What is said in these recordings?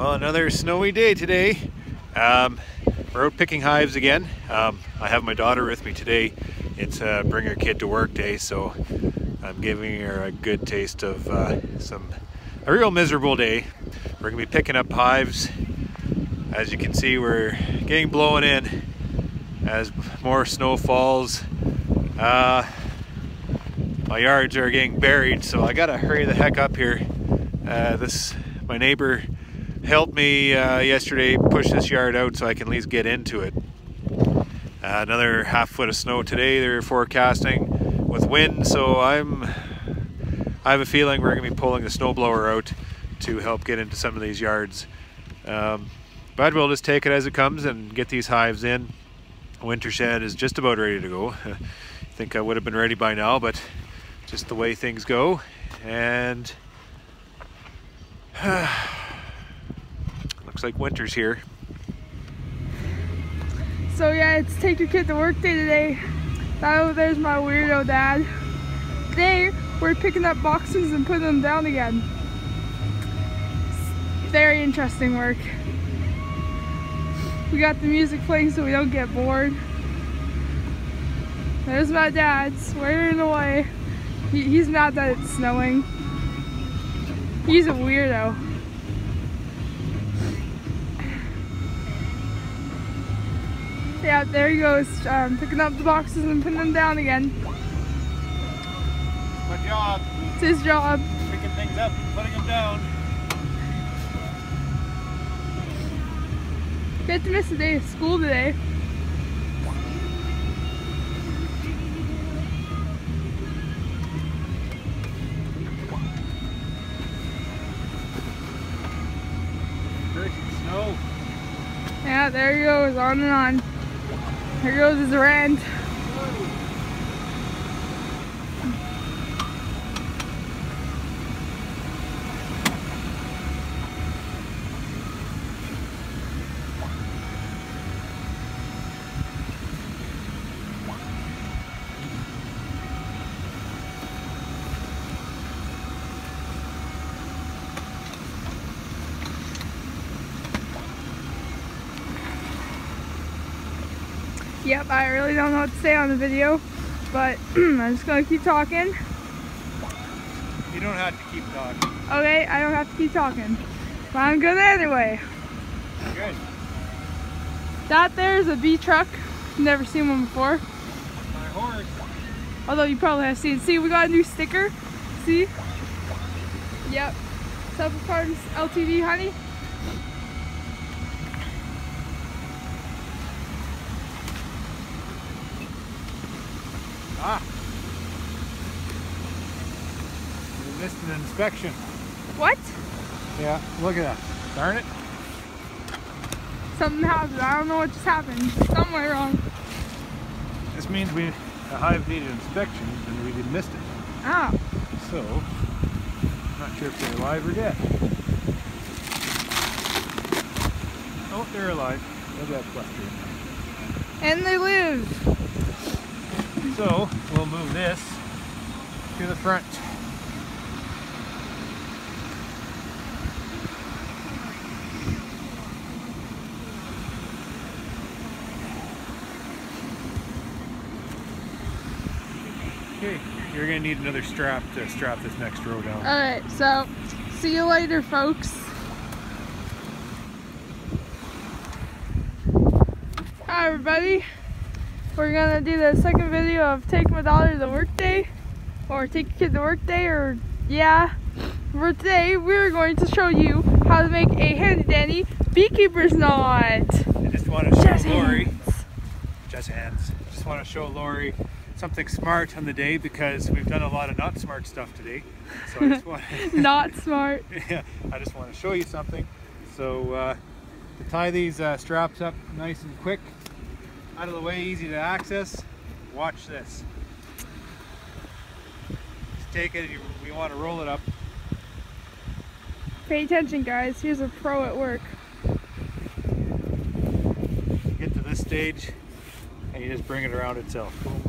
Well, another snowy day today. Um, we're out picking hives again. Um, I have my daughter with me today. It's a bring her kid to work day, so I'm giving her a good taste of uh, some a real miserable day. We're gonna be picking up hives. As you can see, we're getting blown in as more snow falls. Uh, my yards are getting buried, so I gotta hurry the heck up here. Uh, this my neighbor helped me uh, yesterday push this yard out so I can at least get into it. Uh, another half foot of snow today they're forecasting with wind so I'm I have a feeling we're going to be pulling the snowblower out to help get into some of these yards. Um, but we'll just take it as it comes and get these hives in. Winter shed is just about ready to go. I think I would have been ready by now but just the way things go and Looks like winter's here. So yeah, it's take your kid to work day today. Oh, there's my weirdo dad. Today, we're picking up boxes and putting them down again. Very interesting work. We got the music playing so we don't get bored. There's my dad swearing away. He, he's mad that it's snowing. He's a weirdo. Yeah, there he goes, um, picking up the boxes and putting them down again. My job. It's his job. Picking things up and putting them down. Get to miss a day of school today. Snow. Yeah, there he goes, on and on. Here goes his rant. Yep, I really don't know what to say on the video, but I'm just gonna keep talking. You don't have to keep talking. Okay, I don't have to keep talking, but I'm good anyway. Good. That there is a bee truck. Never seen one before. My horse. Although you probably have seen. See, we got a new sticker. See? Yep. Self Farms LTD, honey. Ah. You missed an inspection. What? Yeah, look at that. Darn it. Something happened. I don't know what just happened. Somewhere wrong. This means we the hive needed inspection and we did missed it. Ah. So, not sure if they're alive or dead. Oh, they're alive. Look at that cluster. And they live. So, we'll move this to the front. Okay, you're gonna need another strap to strap this next row down. Alright, so see you later, folks. Hi, everybody. We're gonna do the second video of take my daughter to work day, or take your kid to work day, or yeah. For today, we're going to show you how to make a handy dandy beekeeper's knot. I just want to show Jazz Lori, hands. just hands. Just want to show Lori something smart on the day because we've done a lot of not smart stuff today. So I just want Not smart. yeah, I just want to show you something. So uh, to tie these uh, straps up nice and quick, out of the way, easy to access, watch this. Just take it, you, you want to roll it up. Pay attention, guys. Here's a pro at work. Get to this stage, and you just bring it around itself. Boom,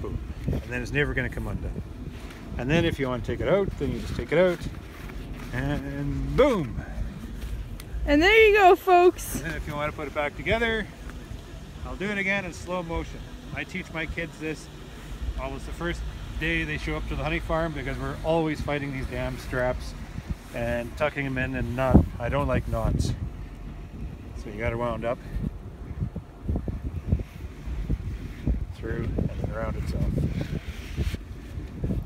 boom. And then it's never going to come undone. And then if you want to take it out, then you just take it out, and boom. And there you go, folks. And then if you want to put it back together, I'll do it again in slow motion. I teach my kids this almost the first day they show up to the honey farm because we're always fighting these damn straps and tucking them in and not, I don't like knots. So you got to wound up through and then around itself.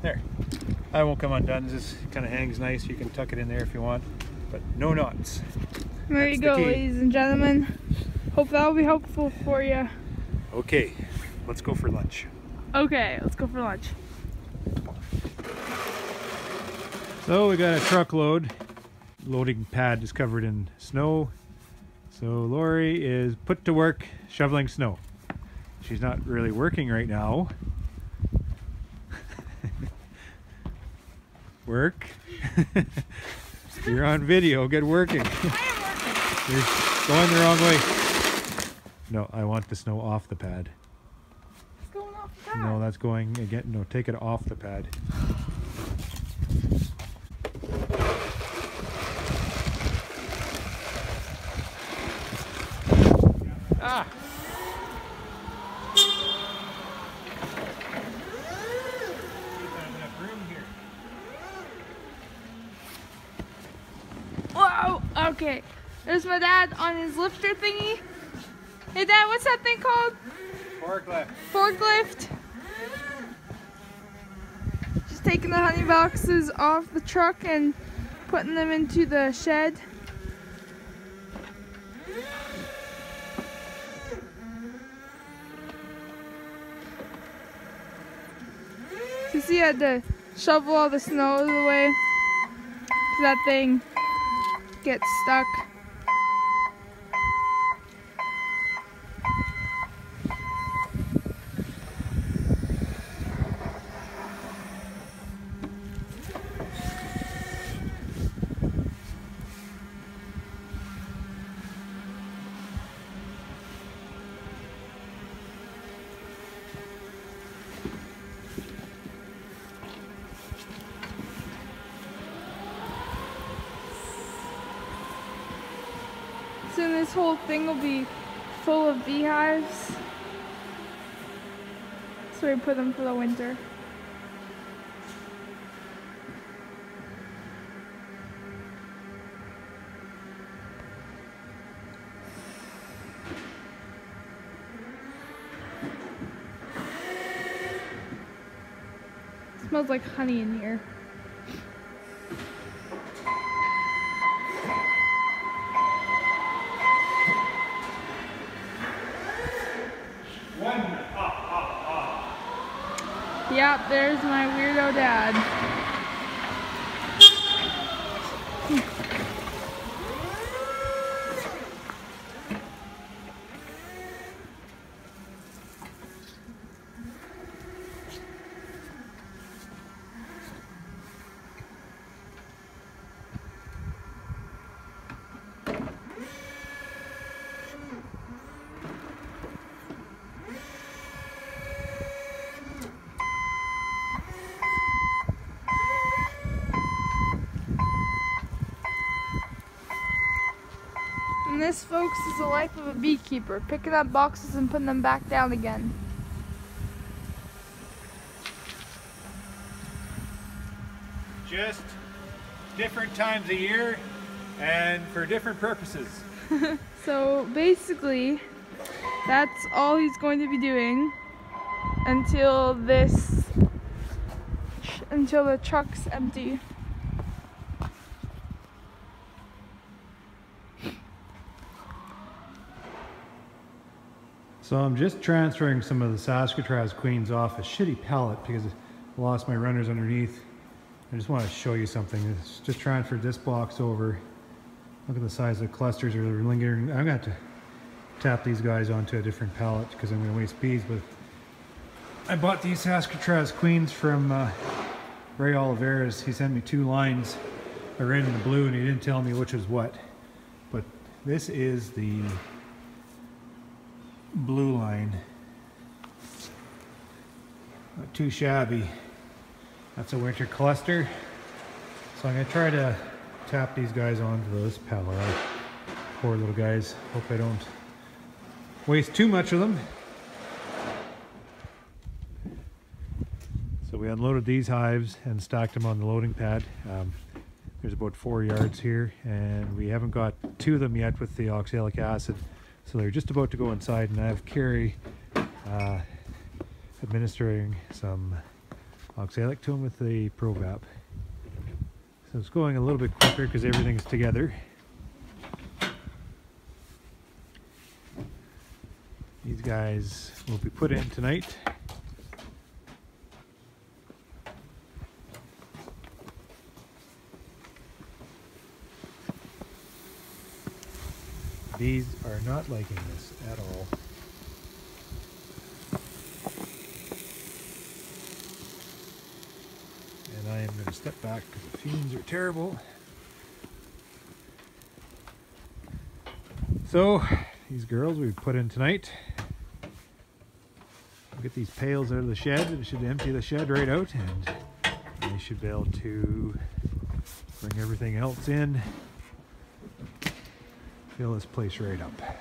There. I won't come undone. This kind of hangs nice. You can tuck it in there if you want, but no knots. There That's you go, ladies and gentlemen. Hope that will be helpful for you. Okay, let's go for lunch. Okay, let's go for lunch. So we got a truckload. Loading pad is covered in snow. So Lori is put to work shoveling snow. She's not really working right now. Work. You're on video. Get working. You're going the wrong way. No, I want the snow off the pad. It's going off the pad. No, that's going again. No, take it off the pad. Ah! Whoa! Okay. There's my dad on his lifter thingy. Hey, Dad, what's that thing called? Forklift. Forklift. Just taking the honey boxes off the truck and putting them into the shed. See, I had to shovel all the snow out of the way. 'cause that thing gets stuck. Soon this whole thing will be full of beehives. So we put them for the winter. smells like honey in here. Yep, there's my weirdo dad. And this, folks, is the life of a beekeeper, picking up boxes and putting them back down again. Just different times a year and for different purposes. So basically, that's all he's going to be doing until this, until the truck's empty. So I'm just transferring some of the Saskatraz Queens off a shitty pallet because I lost my runners underneath. I just want to show you something. It's just transferred this box over. Look at the size of the clusters are lingering. I'm have to tap these guys onto a different pallet because I'm gonna waste bees. But I bought these Saskatraz Queens from uh, Ray Olivarez. He sent me two lines, a red and a blue, and he didn't tell me which was what. But this is the blue line. Not too shabby. That's a winter cluster. So I'm gonna try to tap these guys onto those pallet. Poor little guys. Hope I don't waste too much of them. So we unloaded these hives and stacked them on the loading pad. Um, there's about four yards here and we haven't got two of them yet with the oxalic acid. So they're just about to go inside and I have Carrie uh, administering some oxalic to them with the ProVap. So it's going a little bit quicker because everything's together. These guys will be put in tonight. These are not liking this at all. And I am going to step back because the fumes are terrible. So, these girls we've put in tonight. We'll get these pails out of the shed. It should empty the shed right out and they should be able to bring everything else in. Fill this place right up.